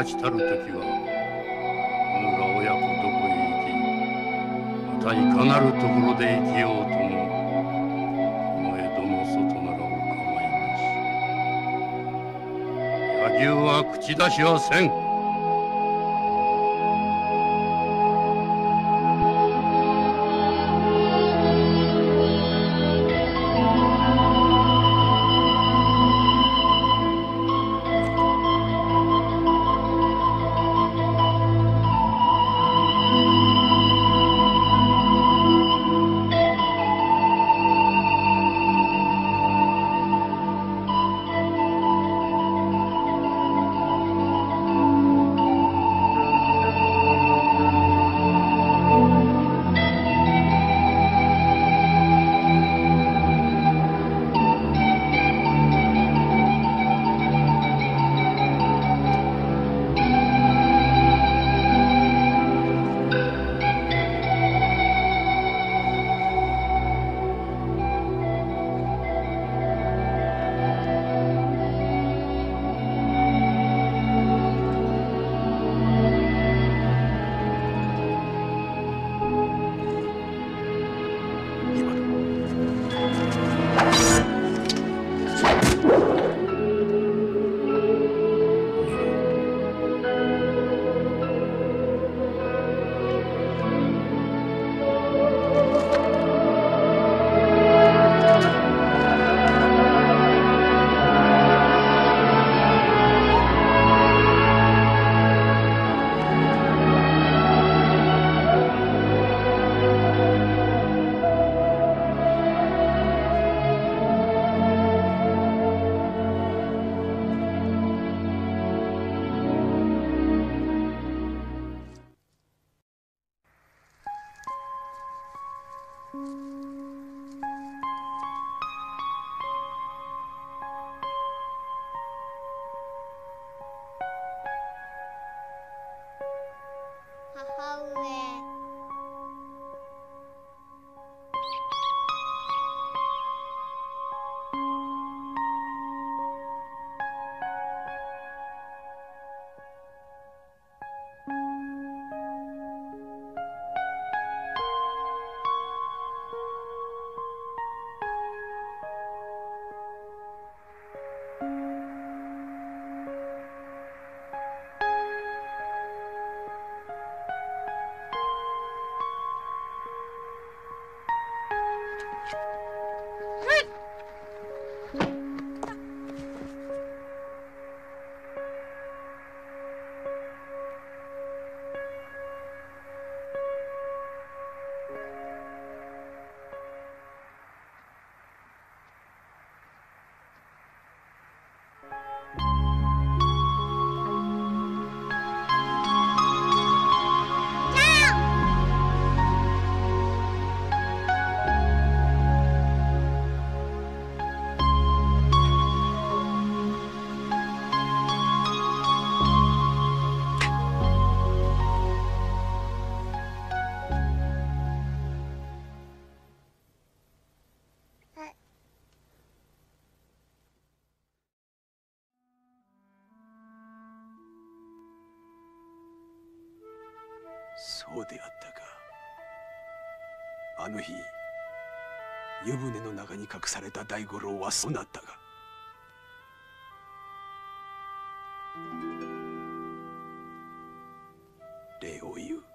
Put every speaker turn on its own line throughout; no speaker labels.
勝ちたる時は村親子どこへ行きまたいかなるところで生きようともこの江戸の外ならお構いなし。柳生は口出しはせん。你们
そうであったか。あの日湯船の中に隠された大五郎はそうなったが。礼を言う。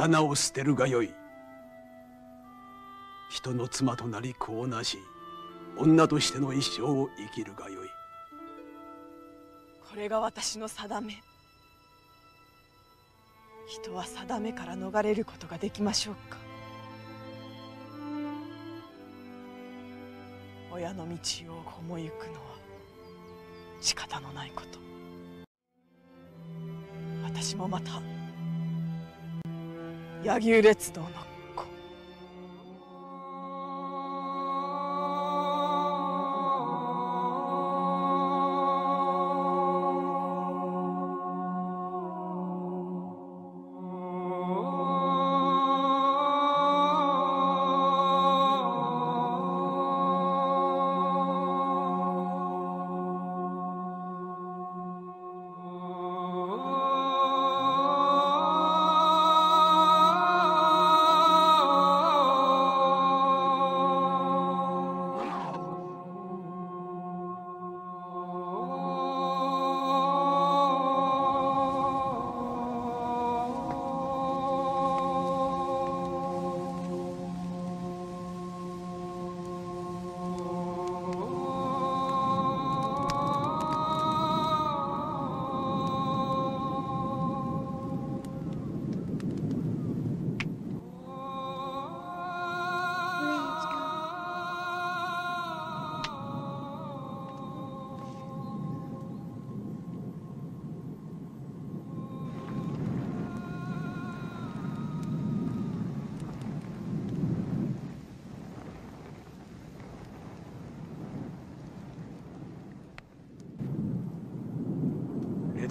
刀を捨てるがよい人の妻となり子をなし女としての一生を生きるがよい。
これが私の定め。人は定めから逃れることができましょうか。親の道を思いゆくのは仕方のないこと。私もまた柳生列道の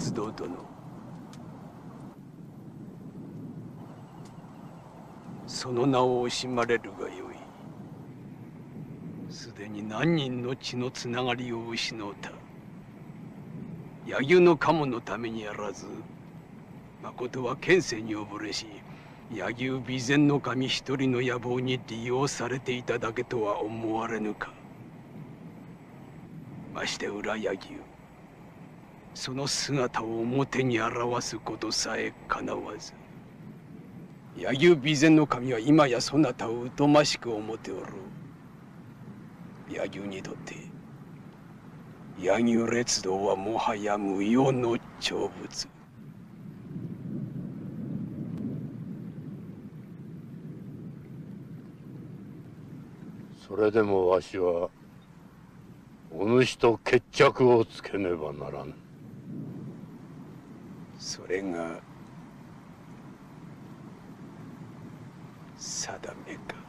子
列道殿その名を惜しまれるがよい。すでに何人の血のつながりを失うた。柳生の鴨のためにあらず誠は県政に溺れし柳生備前の神一人の野望に利用されていただけとは思われぬか。まして裏柳生。その姿を表に表すことさえかなわず。柳生備前の神は今やそなたを疎ましく思っておろう柳生にとって柳生列道はもはや無用の長物。
それでもわしはお主と決着をつけねばならん。
それが定めか。